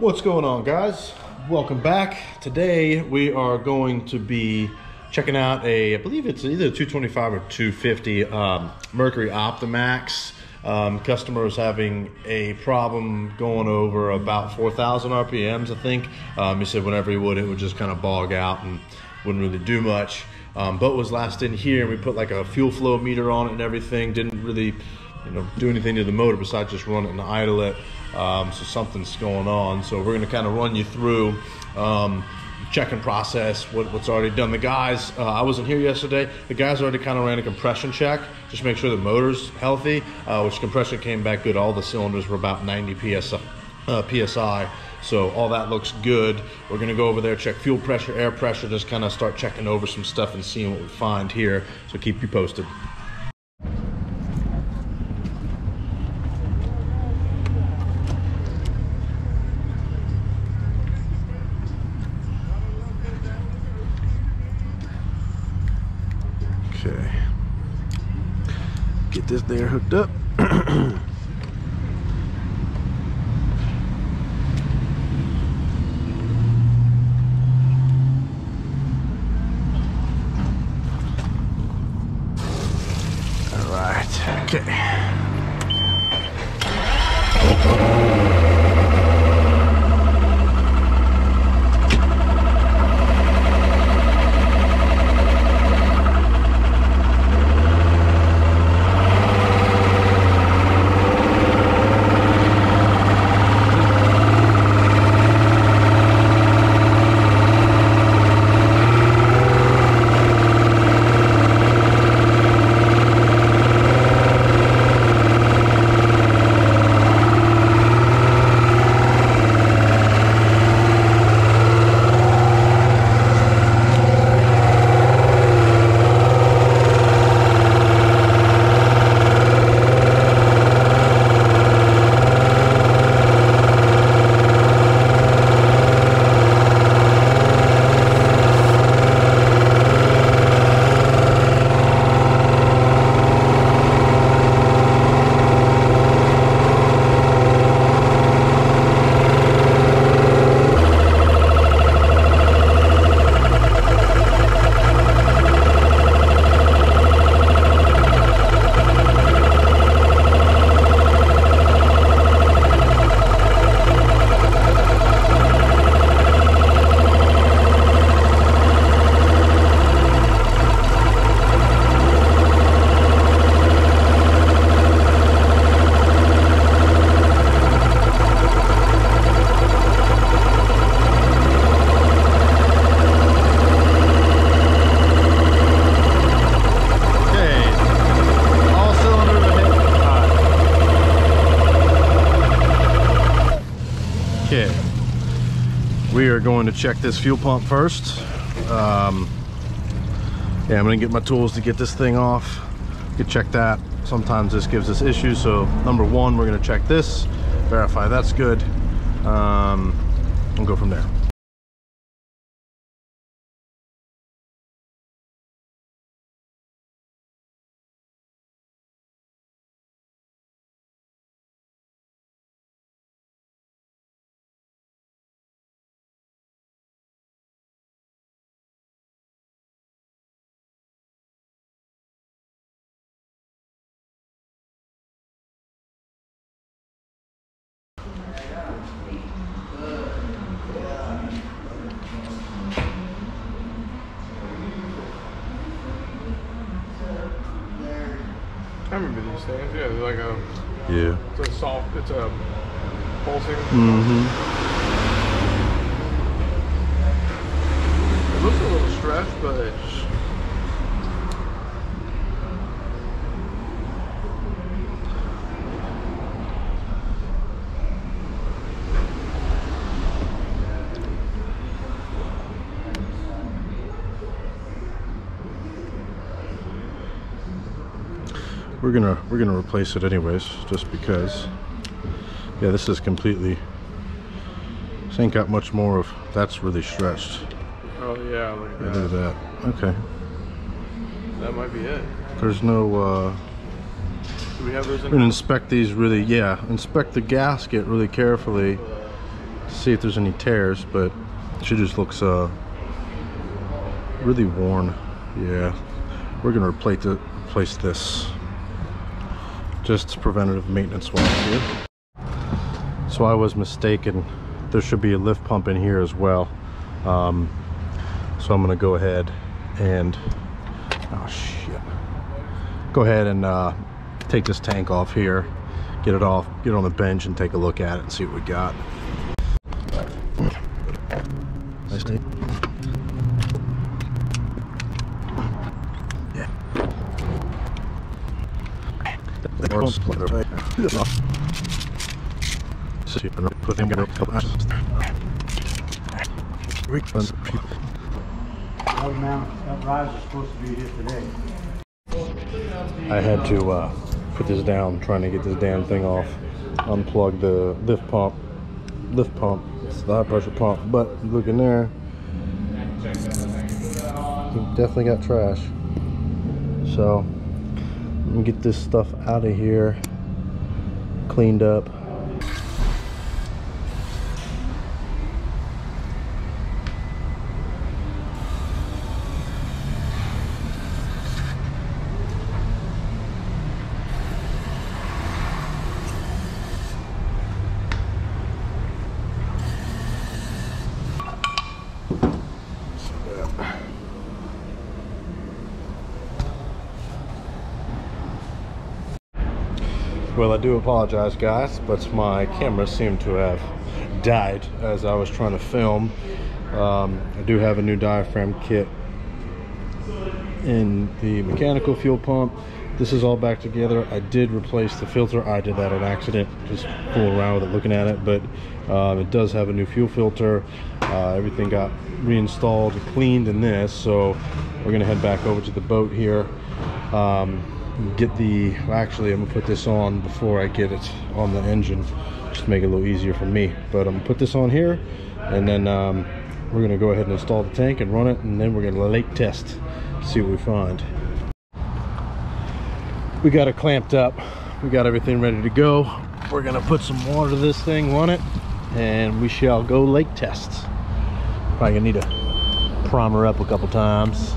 What's going on guys? Welcome back. Today we are going to be checking out a, I believe it's either 225 or 250 um, Mercury Optimax. Um, customer is having a problem going over about 4,000 RPMs, I think. Um, he said whenever he would, it would just kind of bog out and wouldn't really do much. Um, boat was last in here and we put like a fuel flow meter on it and everything. Didn't really you know, do anything to the motor besides just run it and idle it. Um, so something's going on. So we're going to kind of run you through um, checking process, what, what's already done. The guys, uh, I wasn't here yesterday. The guys already kind of ran a compression check, just make sure the motor's healthy, uh, which compression came back good. All the cylinders were about 90 psi. Uh, PSI. So all that looks good. We're gonna go over there, check fuel pressure, air pressure, just kind of start checking over some stuff and seeing what we find here. So keep you posted. Okay. Get this there hooked up. All right. Okay. We are going to check this fuel pump first. Um, yeah, I'm gonna get my tools to get this thing off. You can check that. Sometimes this gives us issues. So number one, we're gonna check this, verify that's good. Um, and go from there. I remember these things. Yeah, they're like a, Yeah. it's a soft, it's a pulsing. Mm-hmm. It looks a little stretched, but We're gonna we're gonna replace it anyways, just because. Yeah, this is completely. This ain't got much more of. That's really stretched. oh yeah, look at Look that. at that. Okay. That might be it. There's no. uh Do we have those We're gonna in? inspect these really. Yeah, inspect the gasket really carefully. see if there's any tears, but she just looks uh, really worn. Yeah, we're gonna replace, the, replace this. Just preventative maintenance wise here. So I was mistaken. There should be a lift pump in here as well. Um, so I'm gonna go ahead and, oh shit. Go ahead and uh, take this tank off here, get it off, get it on the bench and take a look at it and see what we got. Nice day. Yeah. That mount, that rise is supposed to be here today. I had to uh, put this down trying to get this damn thing off. Unplug the lift pump. Lift pump. It's the high pressure pump. But look in there. You definitely got trash. So let me get this stuff out of here. Cleaned up. Well, I do apologize, guys, but my camera seemed to have died as I was trying to film. Um, I do have a new diaphragm kit in the mechanical fuel pump. This is all back together. I did replace the filter. I did that on accident, just fooling around with it, looking at it. But um, it does have a new fuel filter. Uh, everything got reinstalled, cleaned in this. So we're gonna head back over to the boat here. Um, get the actually i'm gonna put this on before i get it on the engine. Just to make it a little easier for me. But i'm gonna put this on here and then um, we're gonna go ahead and install the tank and run it and then we're gonna lake test see what we find. We got it clamped up. We got everything ready to go. We're gonna put some water to this thing run it and we shall go lake test. Probably gonna need to primer up a couple times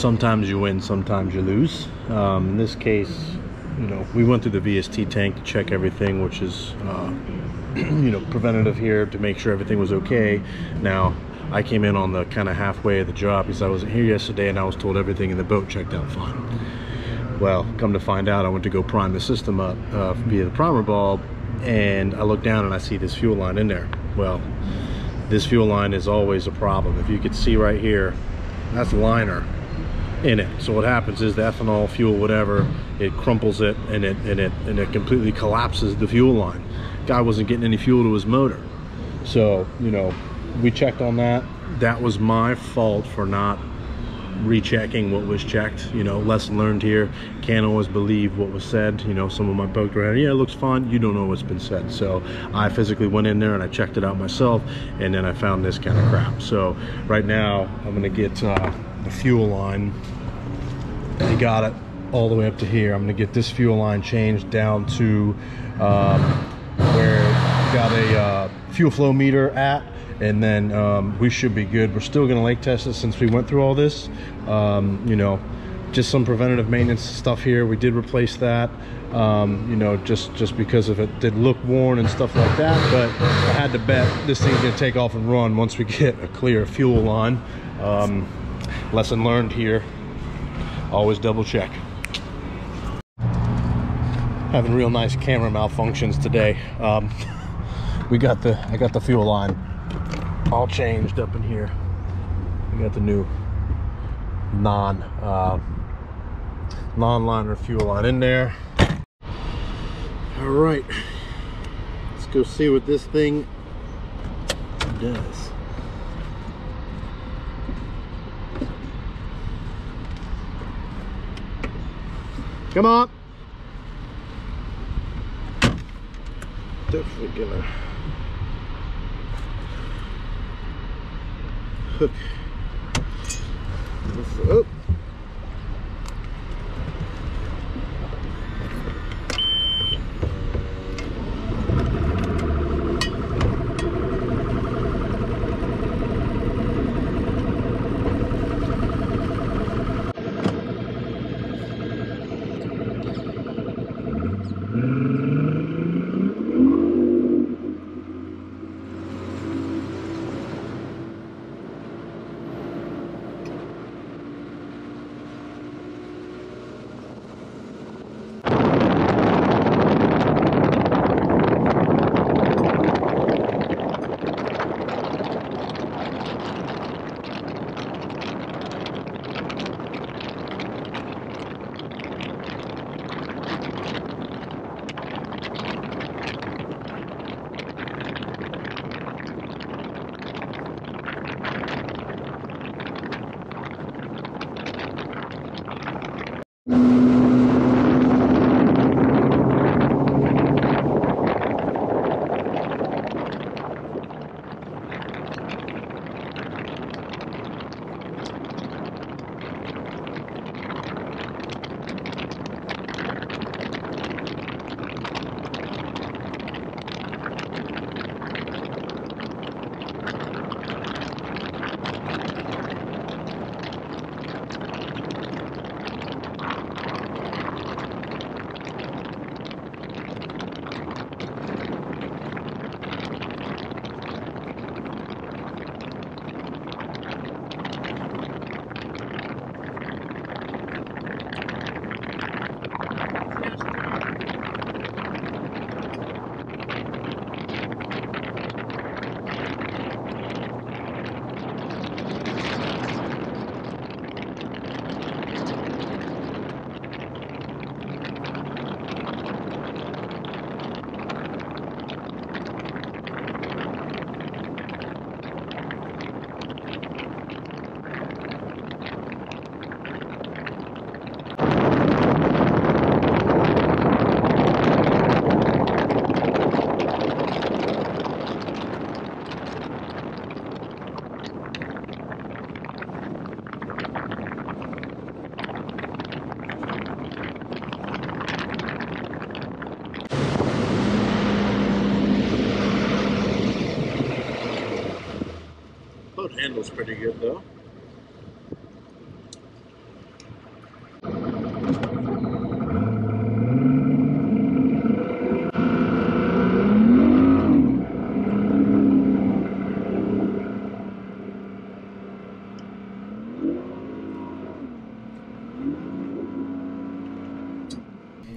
sometimes you win, sometimes you lose. Um, in this case, you know, we went through the VST tank to check everything, which is, uh, you know, preventative here to make sure everything was okay. Now, I came in on the kind of halfway of the job because I wasn't here yesterday and I was told everything in the boat checked out fine. Well, come to find out, I went to go prime the system up uh, via the primer bulb and I look down and I see this fuel line in there. Well, this fuel line is always a problem. If you could see right here, that's liner in it. So what happens is the ethanol, fuel, whatever, it crumples it and it and it and it completely collapses the fuel line. Guy wasn't getting any fuel to his motor. So, you know, we checked on that. That was my fault for not rechecking what was checked. You know, lesson learned here. Can't always believe what was said. You know, someone might poke around, yeah, it looks fine. You don't know what's been said. So I physically went in there and I checked it out myself and then I found this kind of crap. So right now I'm gonna get uh, the fuel line. You got it all the way up to here. I'm gonna get this fuel line changed down to um, where got a uh, fuel flow meter at and then um, we should be good. We're still gonna lake test it since we went through all this. Um, you know, just some preventative maintenance stuff here. We did replace that, um, you know, just just because of it did look worn and stuff like that. But I had to bet this thing's gonna take off and run once we get a clear fuel line. Um, lesson learned here. Always double check. Having real nice camera malfunctions today. Um, we got the I got the fuel line all changed up in here. We got the new non uh, non-liner fuel line in there. All right, let's go see what this thing does. Come on. Definitely gonna hook this oh. up. Boat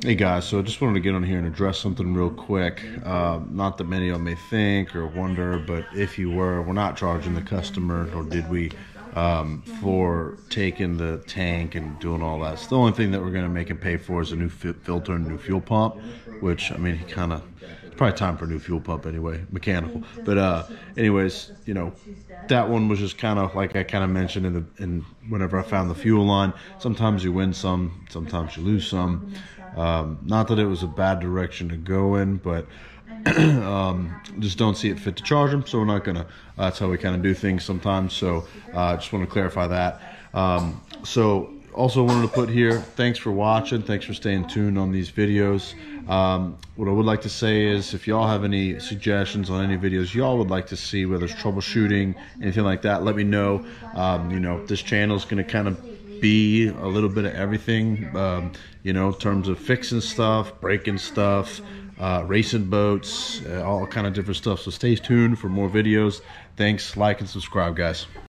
Hey guys, so I just wanted to get on here and address something real quick. Uh, not that many of you may think or wonder, but if you were, we're not charging the customer, nor did we, um, for taking the tank and doing all that. So the only thing that we're going to make him pay for is a new fi- filter and new fuel pump, which, I mean, he kind of, it's probably time for a new fuel pump anyway, mechanical. But uh, anyways, you know, that one was just kind of like I kind of mentioned in the in whenever I found the fuel line. Sometimes you win some, sometimes you lose some. Um, not that it was a bad direction to go in, but um, just don't see it fit to charge them. So we're not gonna. Uh, that's how we kind of do things sometimes. So I uh, just want to clarify that. Um, so also wanted to put here. Thanks for watching. Thanks for staying tuned on these videos. Um, what I would like to say is, if y'all have any suggestions on any videos y'all would like to see, whether it's troubleshooting, anything like that, let me know. Um, you know, this channel is going to kind of be a little bit of everything, um, you know, in terms of fixing stuff, breaking stuff, uh, racing boats, uh, all kind of different stuff. So stay tuned for more videos. Thanks, like, and subscribe, guys.